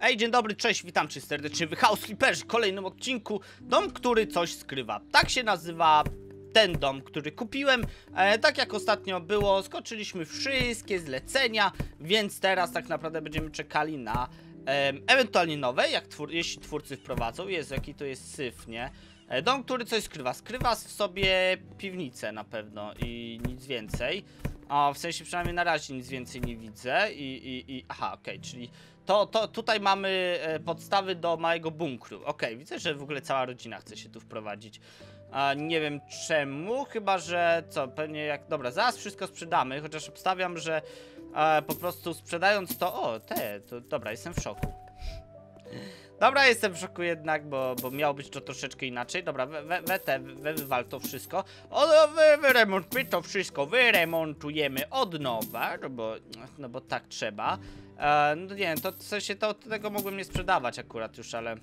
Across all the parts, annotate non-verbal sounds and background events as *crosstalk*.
Ej, dzień dobry, cześć, witam cię serdecznie w House Flipperze, kolejnym odcinku. Dom, który coś skrywa. Tak się nazywa ten dom, który kupiłem. E, tak jak ostatnio było, skoczyliśmy wszystkie zlecenia, więc teraz tak naprawdę będziemy czekali na em, ewentualnie nowe, jak twór jeśli twórcy wprowadzą. Jezu, jaki to jest syf, nie? E, dom, który coś skrywa. Skrywa w sobie piwnicę na pewno i nic więcej. O, w sensie przynajmniej na razie nic więcej nie widzę i, i, i aha, okej, czyli to, to tutaj mamy e, podstawy do małego bunkru. Okej, widzę, że w ogóle cała rodzina chce się tu wprowadzić. A, nie wiem czemu, chyba że co, pewnie jak. Dobra, zaraz wszystko sprzedamy, chociaż obstawiam, że e, po prostu sprzedając to. O, te, to dobra, jestem w szoku. Dobra, jestem w szoku jednak, bo, bo miało być to troszeczkę inaczej. Dobra, we, we, we wywal to wszystko. O, no, wy, to wszystko, wyremontujemy od nowa, no bo, no bo tak trzeba. E, no nie wiem, to w sensie to tego mogłem nie sprzedawać akurat już, ale...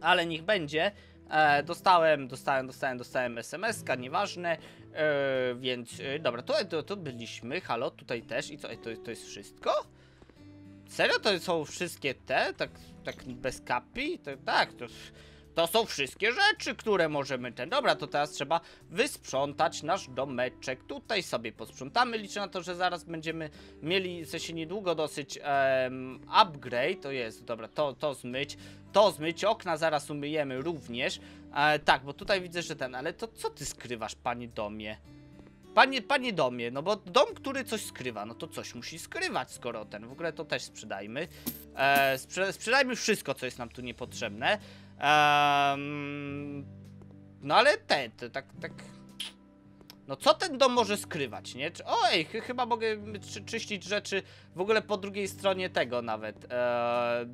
Ale niech będzie. E, dostałem, dostałem, dostałem, dostałem SMS-ka, nieważne. E, więc, e, dobra, tu, tu, tu byliśmy, halo, tutaj też. I co, e, to, to jest wszystko? Serio to są wszystkie te? Tak, tak bez kapi? To, tak, to, to są wszystkie rzeczy, które możemy ten. Dobra, to teraz trzeba wysprzątać nasz domeczek. Tutaj sobie posprzątamy. Liczę na to, że zaraz będziemy mieli w sensie niedługo dosyć em, upgrade. To jest, dobra, to, to zmyć. To zmyć, okna zaraz umyjemy również. E, tak, bo tutaj widzę, że ten, ale to co ty skrywasz, panie domie? Panie, panie domie, no bo dom, który coś skrywa, no to coś musi skrywać, skoro ten. W ogóle to też sprzedajmy. E, sprze sprzedajmy wszystko, co jest nam tu niepotrzebne. Ehm, no ale te, te, tak, tak. No co ten dom może skrywać, nie? Czy, oj, ch chyba mogę czy czyścić rzeczy w ogóle po drugiej stronie tego nawet. Eee,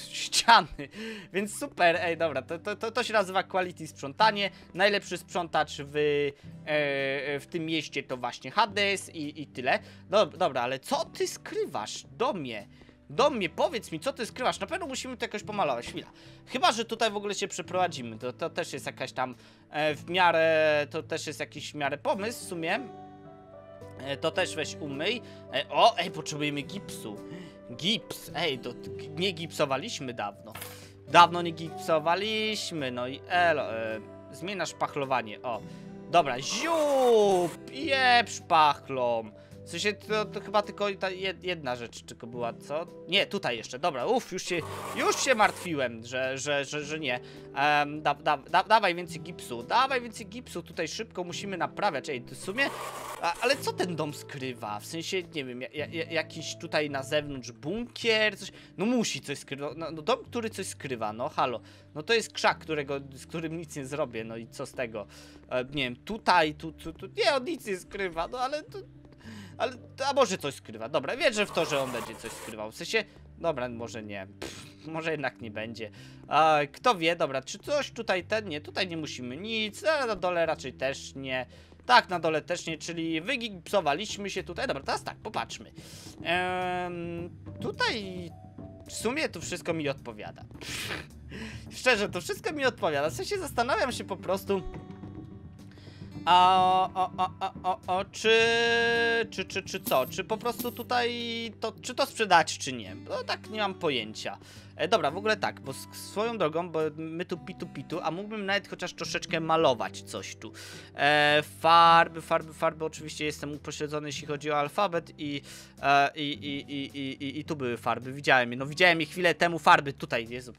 *laughs* ściany. Więc super, ej, dobra, to, to, to, to się nazywa quality sprzątanie. Najlepszy sprzątacz w, e, w tym mieście to właśnie Hades i, i tyle. No, dobra, ale co ty skrywasz, domie? Do mnie, powiedz mi, co ty skrywasz? Na pewno musimy to jakoś pomalować. Chwila. Chyba, że tutaj w ogóle się przeprowadzimy. To, to też jest jakaś tam e, w miarę. To też jest jakiś w miarę pomysł w sumie. E, to też weź umyj. E, o, ej, potrzebujemy gipsu. Gips, ej, to nie gipsowaliśmy dawno. Dawno nie gipsowaliśmy, no i elo. E, zmieniasz pachlowanie, o. Dobra, ziup! Jeb szpachlą. W sensie to, to chyba tylko ta jed- jedna rzecz tylko była, co? Nie, tutaj jeszcze, dobra, uff, już się, już się martwiłem, że, że, że, że nie. Um, da, da, da, dawaj więcej gipsu, dawaj więcej gipsu, tutaj szybko musimy naprawiać. Ej, w sumie, a, ale co ten dom skrywa? W sensie, nie wiem, ja, ja, jakiś tutaj na zewnątrz bunkier, coś, no musi coś skrywać, no, no dom, który coś skrywa, no halo. No to jest krzak, którego, z którym nic nie zrobię, no i co z tego? E, nie wiem, tutaj, tu, tu, tu, nie, on nic nie skrywa, no ale to... Ale, a może coś skrywa. Dobra, wierzę w to, że on będzie coś skrywał. W sensie, dobra, może nie. Pff, może jednak nie będzie. A, kto wie, dobra, czy coś tutaj ten, nie, tutaj nie musimy nic, na dole raczej też nie. Tak, na dole też nie, czyli wygipsowaliśmy się tutaj. Dobra, teraz tak, popatrzmy. Ehm, tutaj w sumie to wszystko mi odpowiada. Szczerze, to wszystko mi odpowiada. W sensie zastanawiam się po prostu... A o, o, o, o, o, czy, czy, czy, czy co? Czy po prostu tutaj to, czy to sprzedać, czy nie? No tak nie mam pojęcia. E, dobra, w ogóle tak, bo swoją drogą, bo my tu pitu pitu, a mógłbym nawet chociaż troszeczkę malować coś tu. E, farby, farby, farby, oczywiście jestem upośledzony, jeśli chodzi o alfabet i, e, i, i, i, i, i, i tu były farby, widziałem je, no widziałem je chwilę temu, farby tutaj, Jezu,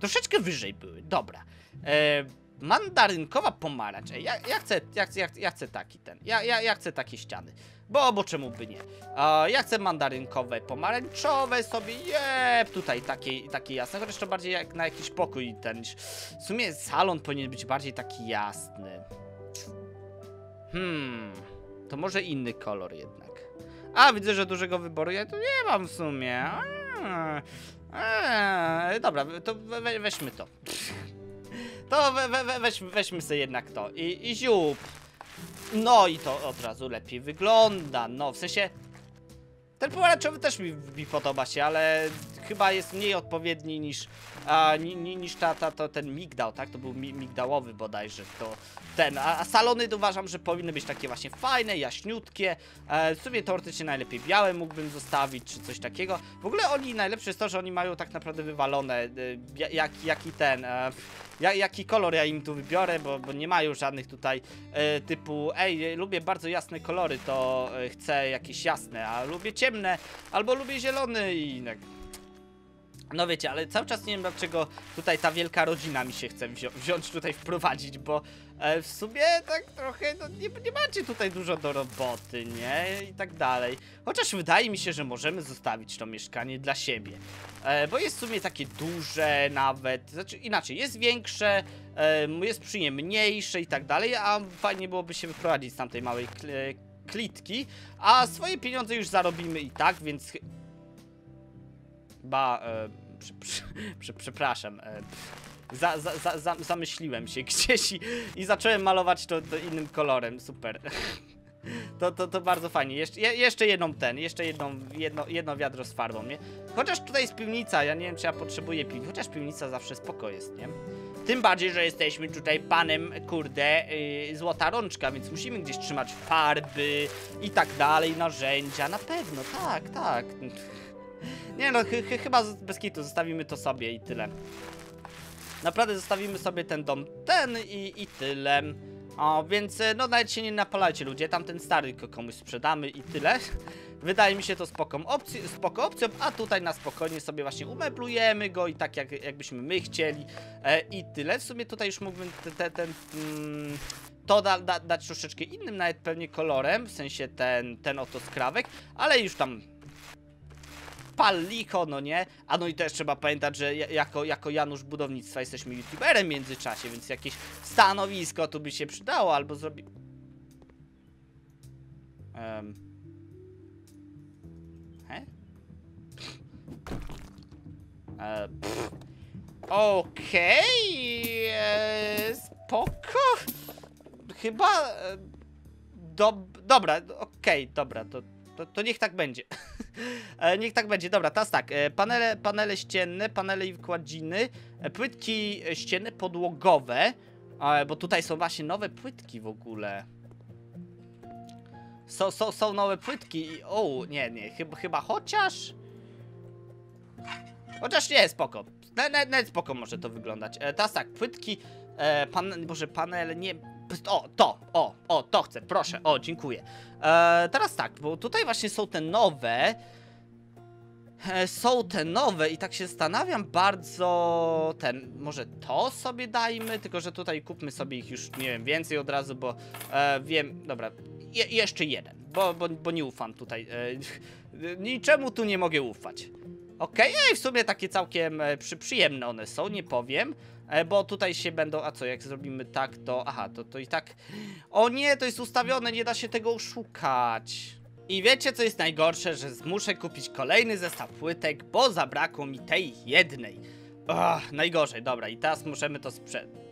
troszeczkę wyżej były, dobra. E, mandarynkowa pomarańcz. Ej, ja, ja, chcę, ja, ja, chcę- taki ten. Ja, ja, ja chcę takie ściany. Bo, bo czemu by nie? A, ja chcę mandarynkowe, pomarańczowe sobie. Jeb, tutaj takie, takie jasne. Chociaż to bardziej jak na jakiś pokój ten. W sumie salon powinien być bardziej taki jasny. Hmm. To może inny kolor jednak. A, widzę, że dużego wyboru ja tu nie mam w sumie. A, dobra, to we, weźmy to. To we, we, we, weź, weźmy sobie jednak to. I, I. No i to od razu lepiej wygląda. No, w sensie... Ten pomarańczowy też mi, mi podoba się, ale chyba jest mniej odpowiedni niż, a, ni, ni, niż ta, ta, to, ten migdał, tak? To był mi, migdałowy bodajże, to ten. A, a salony uważam, że powinny być takie właśnie fajne, jaśniutkie. E, w sumie teoretycznie najlepiej białe mógłbym zostawić, czy coś takiego. W ogóle oni, najlepsze jest to, że oni mają tak naprawdę wywalone, e, ja- jak, jaki ten... E, ja, jaki kolor ja im tu wybiorę, bo, bo nie mają żadnych tutaj e, typu ej, lubię bardzo jasne kolory, to e, chcę jakieś jasne, a lubię ciemne, albo lubię zielony i tak. No wiecie, ale cały czas nie wiem dlaczego tutaj ta wielka rodzina mi się chce wzią wziąć tutaj wprowadzić, bo e, w sumie tak trochę no, nie, nie macie tutaj dużo do roboty, nie? I tak dalej. Chociaż wydaje mi się, że możemy zostawić to mieszkanie dla siebie. E, bo jest w sumie takie duże nawet, znaczy inaczej, jest większe, e, jest przyjemniejsze i tak dalej, a fajnie byłoby się wyprowadzić z tamtej małej kl- klitki, a swoje pieniądze już zarobimy i tak, więc... Ba, e, przy, przy, przy, przepraszam, e, za, za, za, za, zamyśliłem się *laughs* gdzieś i, i zacząłem malować to, to innym kolorem, super. *laughs* To, to, to bardzo fajnie. Jeszcze, je, jeszcze jedną ten, jeszcze jedną, jedno, jedno wiadro z farbą, nie? Chociaż tutaj jest piwnica, ja nie wiem czy ja potrzebuję piwnicy, chociaż piwnica zawsze spoko jest, nie? Tym bardziej, że jesteśmy tutaj panem, kurde, yy, złota rączka, więc musimy gdzieś trzymać farby i tak dalej, narzędzia, na pewno, tak, tak. Nie no, ch ch chyba bez kitu zostawimy to sobie i tyle. Naprawdę zostawimy sobie ten dom, ten i, i tyle. O, więc e, no nawet się nie napalajcie ludzie, tamten stary ko- komuś sprzedamy i tyle. *laughs* Wydaje mi się to spoką opcją, spoko opcją, a tutaj na spokojnie sobie właśnie umeblujemy go i tak jak, jakbyśmy my chcieli e, i tyle. W sumie tutaj już mógłbym te, te, ten... Mm, to da, da, dać troszeczkę innym nawet pewnie kolorem, w sensie ten, ten oto skrawek, ale już tam pal licho, no nie? A no i też trzeba pamiętać, że ja- jako, jako Janusz Budownictwa jesteśmy youtuberem w międzyczasie, więc jakieś stanowisko tu by się przydało, albo zrobi... Um. He? E. Okej, e, spoko. Chyba... E, dob dobra, okej, dobra, to, to, to niech tak będzie. *laughs* E, niech tak będzie, dobra, teraz tak, e, panele, panele ścienne, panele i wkładziny, e, płytki ścienne podłogowe, bo tutaj są właśnie nowe płytki w ogóle. Są, są, są nowe płytki i, o, nie, nie, chyba, chyba chociaż... Chociaż nie, spoko, nawet, spoko może to wyglądać. E, teraz tak, płytki, e, pan, boże, panele, nie... O, to, o, o, to chcę, proszę, o, dziękuję. E, teraz tak, bo tutaj właśnie są te nowe. E, są te nowe i tak się zastanawiam bardzo ten, może to sobie dajmy, tylko że tutaj kupmy sobie ich już, nie wiem, więcej od razu, bo e, wiem, dobra, je, jeszcze jeden, bo, bo, bo nie ufam tutaj, e, *laughs* niczemu tu nie mogę ufać. Okej, ej, w sumie takie całkiem e, przy, przyjemne one są, nie powiem, e, bo tutaj się będą, a co, jak zrobimy tak, to, aha, to, to i tak, o nie, to jest ustawione, nie da się tego oszukać. I wiecie co jest najgorsze, że muszę kupić kolejny zestaw płytek, bo zabrakło mi tej jednej. Ach, najgorzej, dobra, i teraz możemy to sprzedać.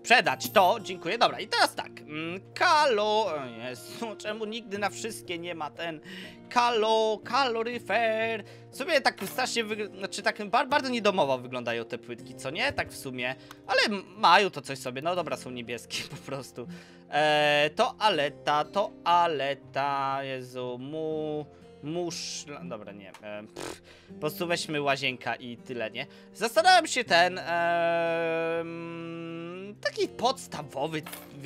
Sprzedać to, dziękuję, dobra, i teraz tak. Mm, Kalo, Jezu, czemu nigdy na wszystkie nie ma ten Kalo, kaloryfer. W sumie tak strasznie, wyg- znaczy tak bar bardzo niedomowo wyglądają te płytki, co nie? Tak w sumie, ale mają to coś sobie, no dobra, są niebieskie *laughs* po prostu. Eee, toaleta, toaleta, Jezu, mu... Musz... Dobra, nie. E, po prostu weźmy łazienka i tyle, nie? Zastanawiam się ten... em, taki podstawowy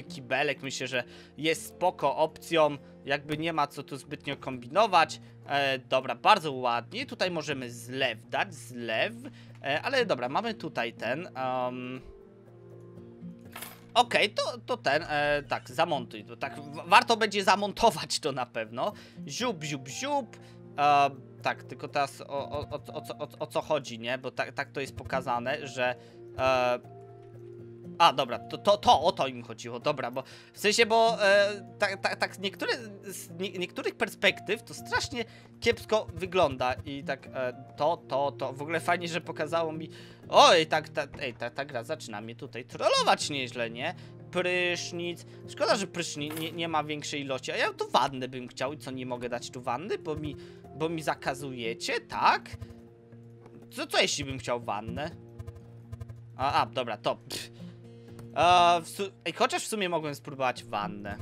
kibelek, myślę, że jest spoko opcją. Jakby nie ma co tu zbytnio kombinować. E, dobra, bardzo ładnie. Tutaj możemy zlew dać, zlew. E, ale dobra, mamy tutaj ten... em, Okej, to, to ten, e, tak, zamontuj, to tak, warto będzie zamontować to na pewno. Ziup, ziup, ziup. E, tak, tylko teraz o, o, o, o, o, o co chodzi, nie? Bo tak, tak to jest pokazane, że... E, a, dobra, to, to, to o to im chodziło, dobra, bo w sensie, bo e, tak, tak, tak niektóre, z nie, niektórych perspektyw to strasznie kiepsko wygląda i tak e, to, to, to, w ogóle fajnie, że pokazało mi, oj, tak, ta, ej, ta, ta gra zaczyna mnie tutaj trollować nieźle, nie? Prysznic, szkoda, że prysznic nie, nie ma większej ilości, a ja tu wannę bym chciał i co, nie mogę dać tu wanny, bo mi bo mi zakazujecie, tak? Co, co jeśli bym chciał wannę? A, a dobra, to. Pff. Su- Ej, chociaż w sumie mogłem spróbować wannę.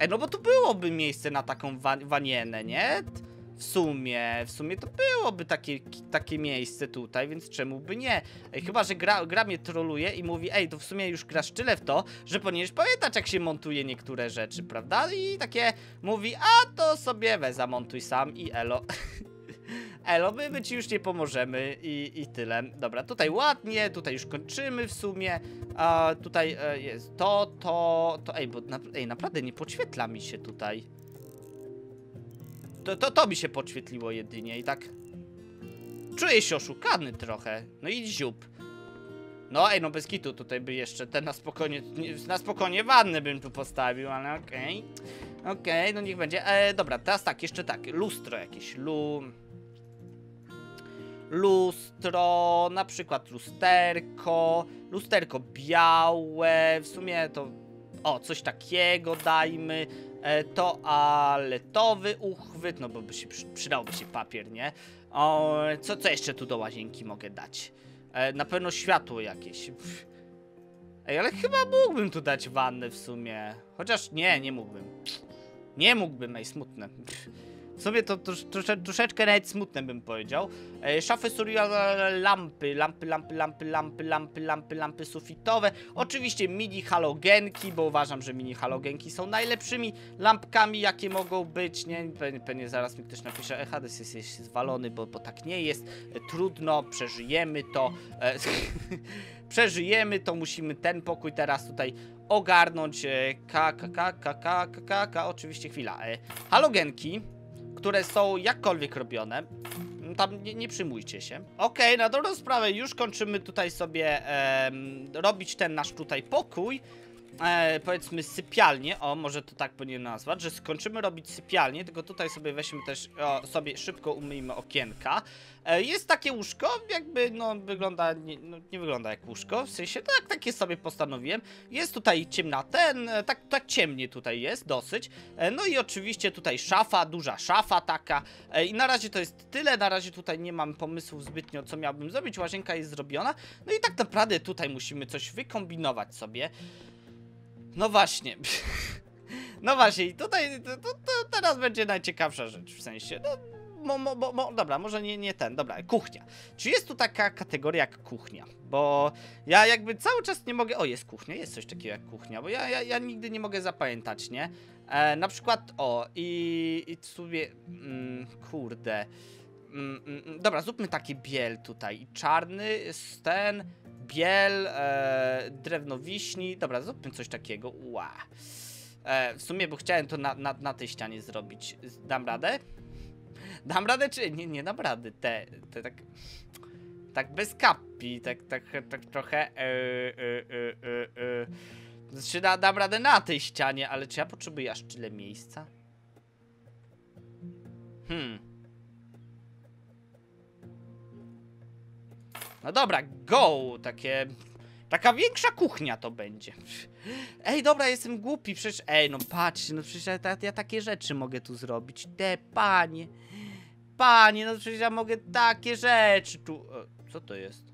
Ej, no bo tu byłoby miejsce na taką wa wanienę, nie? W sumie, w sumie to byłoby takie, takie miejsce tutaj, więc czemu by nie? Ej, chyba, że gra, gra mnie troluje i mówi, ej, to w sumie już grasz tyle w to, że powinieneś pamiętać, jak się montuje niektóre rzeczy, prawda? I takie mówi, a to sobie we zamontuj sam i elo. *laughs* Elo, my, my ci już nie pomożemy i, i tyle. Dobra, tutaj ładnie, tutaj już kończymy w sumie. A tutaj e, jest to, to, to. Ej, bo na, ej, naprawdę nie podświetla mi się tutaj. To, to, to mi się podświetliło jedynie i tak. Czuję się oszukany trochę. No i ziup. No ej, no bez kitu tutaj by jeszcze ten na spokojnie, nie- na spokojnie wanny bym tu postawił, ale okej. Okej, no niech będzie. E, dobra, teraz tak, jeszcze tak, lustro jakieś, lu... Lustro, na przykład lusterko, lusterko białe, w sumie to, o, coś takiego dajmy, e, toaletowy uchwyt, no bo by się, przy- przydałby się papier, nie? O, co, co jeszcze tu do łazienki mogę dać? E, na pewno światło jakieś. Ej, ale chyba mógłbym tu dać wannę w sumie. Chociaż nie, nie mógłbym. Nie mógłbym, ej, smutne. Pff. W sumie to trosz, trosze, troszeczkę nawet smutne bym powiedział. E, szafy surreal lampy, lampy, lampy, lampy, lampy, lampy, lampy, lampy sufitowe. Oczywiście mini halogenki, bo uważam, że mini halogenki są najlepszymi lampkami, jakie mogą być. Nie, pewnie, pewnie zaraz mi ktoś napisze, e, Hades jest, jest zwalony, bo, bo tak nie jest. E, trudno, przeżyjemy to. E, *laughs* przeżyjemy to, musimy ten pokój teraz tutaj ogarnąć. K, k, k, k, k, k, k, k, oczywiście chwila. E, halogenki które są jakkolwiek robione. mm, Tam nie, nie przyjmujcie się. Okej, na dobrą sprawę już kończymy tutaj sobie em, robić ten nasz tutaj pokój. E, powiedzmy sypialnię, o może to tak powinienem nazwać, że skończymy robić sypialnię, tylko tutaj sobie weźmy też, o, sobie szybko umyjmy okienka. E, jest takie łóżko, jakby no wygląda, nie, no, nie wygląda jak łóżko, w sensie tak, takie sobie postanowiłem. Jest tutaj ciemna ten, e, tak, tak ciemnie tutaj jest dosyć. E, No i oczywiście tutaj szafa, duża szafa taka. E, I na razie to jest tyle, na razie tutaj nie mam pomysłów zbytnio, co miałbym zrobić. Łazienka jest zrobiona. No i tak naprawdę tutaj musimy coś wykombinować sobie. No właśnie. *laughs* No właśnie, i tutaj to, to, teraz będzie najciekawsza rzecz, w sensie, no, mo, mo, mo, dobra, może nie, nie ten, dobra, kuchnia. Czy jest tu taka kategoria jak kuchnia? Bo ja jakby cały czas nie mogę, o jest kuchnia, jest coś takiego jak kuchnia, bo ja, ja, ja nigdy nie mogę zapamiętać, nie? E, na przykład, o, i, i sobie, mm, kurde, mm, mm, mm, dobra, zróbmy taki biel tutaj, czarny, ten, biel, e, drewno wiśni, dobra, zróbmy coś takiego, ła. E, w sumie, bo chciałem to na, na, na tej ścianie zrobić, dam radę? *laughs* Dam radę, czy nie, nie dam rady, te, te tak, tak bez kapi, tak, tak, tak trochę, e, e, e, e, e. Znaczy, da, dam radę na tej ścianie, ale czy ja potrzebuję aż tyle miejsca? Hmm. No dobra, go! Takie. Taka większa kuchnia to będzie. Ej, dobra, jestem głupi, przecież. Ej, no patrzcie, no przecież ja, ja takie rzeczy mogę tu zrobić. Te panie. Panie, no przecież ja mogę takie rzeczy tu. E, co to jest?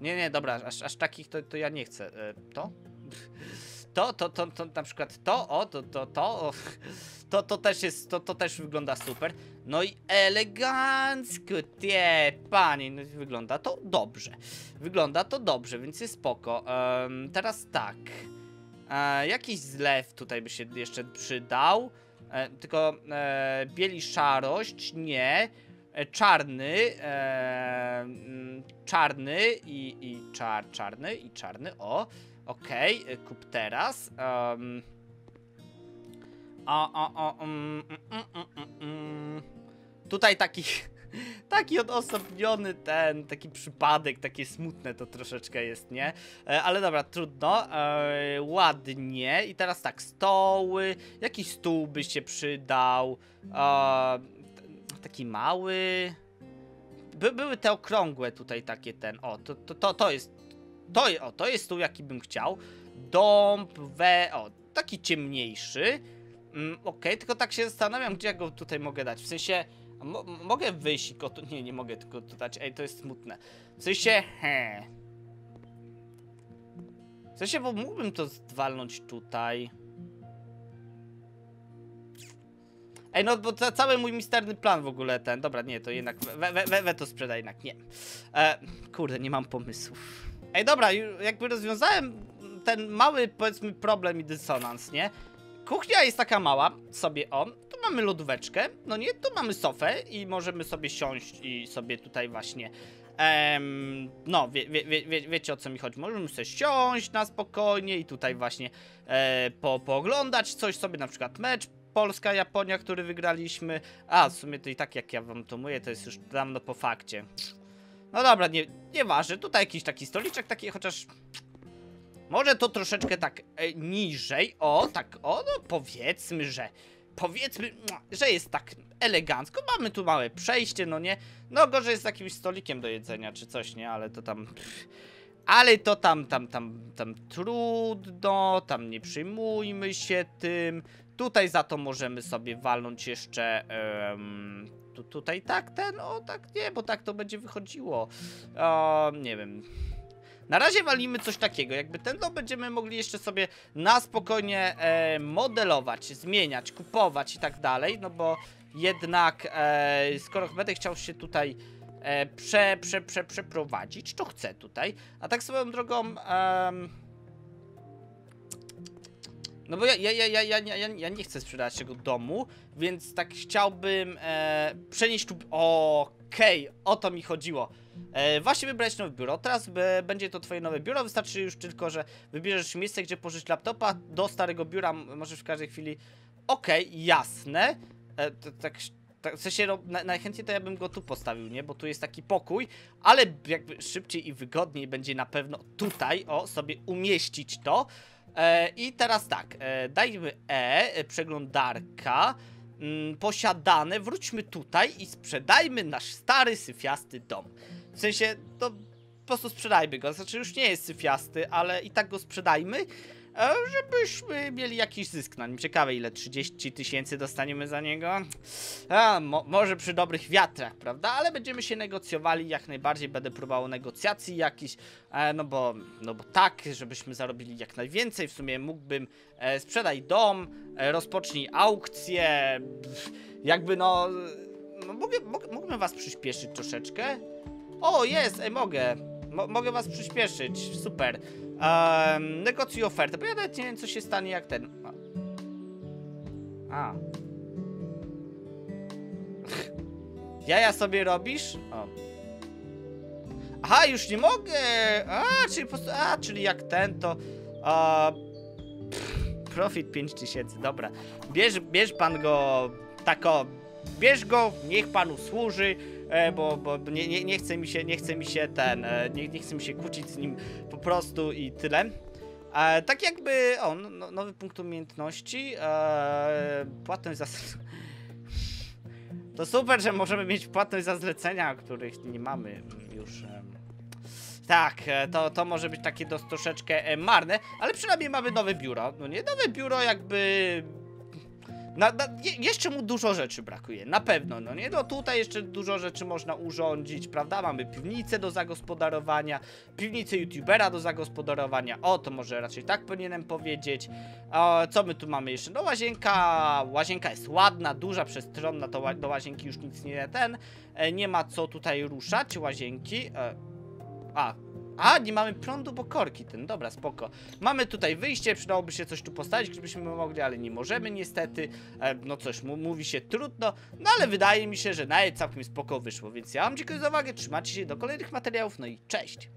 Nie, nie, dobra, aż, aż takich to, to ja nie chcę. E, to? To, to, to, to, na przykład to, o, to, to, to, o, to, to też jest, to, to też wygląda super. No i elegancko, tie, panie, no wygląda to dobrze. Wygląda to dobrze, więc jest spoko. Em, teraz tak. E, jakiś zlew tutaj by się jeszcze przydał. E, tylko e, bieli szarość, nie. E, czarny, e, mm, czarny i, i czar, czarny i czarny, o. Okej, e, kup teraz. Um, o, o, o, mm, mm, mm. Tutaj taki, *laughs* taki odosobniony ten, taki przypadek, takie smutne to troszeczkę jest, nie? E, ale dobra, trudno. E, ładnie. I teraz tak, stoły. Jakiś stół by się przydał. E, taki mały. By, były te okrągłe tutaj takie ten. O, to, to, to, to jest. To, o, to jest stół, jaki bym chciał. Dąb, we. O, taki ciemniejszy. Mm, Okej, tylko tak się zastanawiam, gdzie ja go tutaj mogę dać. W sensie, mogę wyjść i go tu... Nie, nie mogę tylko tu dać. Ej, to jest smutne. W sensie, he. W sensie, bo mógłbym to zwalnąć tutaj. Ej, no bo ca cały mój misterny plan w ogóle ten. Dobra, nie, to jednak we, we, we, we to sprzedaj, jednak nie. E, kurde, nie mam pomysłów. Ej, dobra, jakby rozwiązałem ten mały, powiedzmy, problem i dysonans, nie? Kuchnia jest taka mała, sobie o, tu mamy lodóweczkę, no nie, tu mamy sofę i możemy sobie siąść i sobie tutaj właśnie, em, no, wie, wie, wie, wiecie o co mi chodzi, możemy sobie siąść na spokojnie i tutaj właśnie e, po, pooglądać coś sobie, na przykład mecz Polska-Japonia, który wygraliśmy, a w sumie to i tak jak ja wam to mówię, to jest już dawno po fakcie. No dobra, nie, nieważne, tutaj jakiś taki stoliczek taki, chociaż... Może to troszeczkę tak e, niżej, o, tak, o, no powiedzmy, że... Powiedzmy, że jest tak elegancko, mamy tu małe przejście, no nie? No gorzej jest z jakimś stolikiem do jedzenia czy coś, nie? Ale to tam... pff, ale to tam, tam, tam, tam trudno, tam nie przejmujmy się tym. Tutaj za to możemy sobie walnąć jeszcze... em, tu, tutaj tak, ten, o tak, nie, bo tak to będzie wychodziło. O, nie wiem. Na razie walimy coś takiego, jakby ten dom będziemy mogli jeszcze sobie na spokojnie e, modelować, zmieniać, kupować i tak dalej, no bo jednak e, skoro będę chciał się tutaj e, prze, prze, prze, przeprowadzić, to chcę tutaj, a tak swoją drogą... em, no bo ja, ja, ja, ja, ja, ja, ja- nie chcę sprzedać tego domu, więc tak chciałbym e, przenieść tu... Okej, o to mi chodziło. E, właśnie wybrać nowe biuro. Teraz e, będzie to twoje nowe biuro. Wystarczy już tylko, że wybierzesz miejsce, gdzie położyć laptopa. Do starego biura możesz w każdej chwili. Okej, jasne. E, to, tak, tak, w sensie, no, na, najchętniej to ja bym go tu postawił, nie? Bo tu jest taki pokój, ale jakby szybciej i wygodniej będzie na pewno tutaj, o, sobie umieścić to. E, I teraz tak, e, dajmy E, e, przeglądarka, mm, posiadane, wróćmy tutaj i sprzedajmy nasz stary, syfiasty dom. W sensie, to po prostu sprzedajmy go, znaczy już nie jest syfiasty, ale i tak go sprzedajmy, żebyśmy mieli jakiś zysk na nim. Ciekawe ile, 30 tysięcy dostaniemy za niego? A, mo może przy dobrych wiatrach, prawda? Ale będziemy się negocjowali, jak najbardziej będę próbował negocjacji jakichś, e, no bo, no bo tak, żebyśmy zarobili jak najwięcej, w sumie mógłbym e, sprzedaj dom, e, rozpocznij aukcję, pff, jakby no, no mogę, mogę, was przyspieszyć troszeczkę? O, jest, ej, mogę, Mo mogę was przyspieszyć, super. Um, negocjuj ofertę, bo ja nawet nie wiem, co się stanie, jak ten... A. *laughs* Jaja sobie robisz? O. Aha, już nie mogę! A, czyli po a, czyli jak ten, to... A, pff, profit 5000, dobra. Bierz, bierz pan go tako, bierz go, niech panu służy, bo, bo bo nie, nie, nie chce mi się, nie chce mi się ten, e, nie, nie chce mi się kłócić z nim po prostu i tyle. E, tak jakby, o, no, no, nowy punkt umiejętności, e, płatność za... *laughs* To super, że możemy mieć płatność za zlecenia, których nie mamy już. em. Tak, e, to, to może być takie dos, troszeczkę e, marne, ale przynajmniej mamy nowe biuro. No nie, nowe biuro jakby... Na, na, je, jeszcze mu dużo rzeczy brakuje, na pewno, no nie? No tutaj jeszcze dużo rzeczy można urządzić, prawda? Mamy piwnicę do zagospodarowania, piwnicę youtubera do zagospodarowania, o, to może raczej tak powinienem powiedzieć. O, co my tu mamy jeszcze? No łazienka, łazienka jest ładna, duża, przestronna, to do łazienki już nic nie ten, e, nie ma co tutaj ruszać, łazienki. E, a, a, nie mamy prądu, bo korki ten, dobra, spoko. Mamy tutaj wyjście, przydałoby się coś tu postawić, gdybyśmy mogli, ale nie możemy niestety. E, no coś, mówi się trudno, no ale wydaje mi się, że nawet całkiem spoko wyszło, więc ja wam dziękuję za uwagę, trzymajcie się do kolejnych materiałów, no i cześć!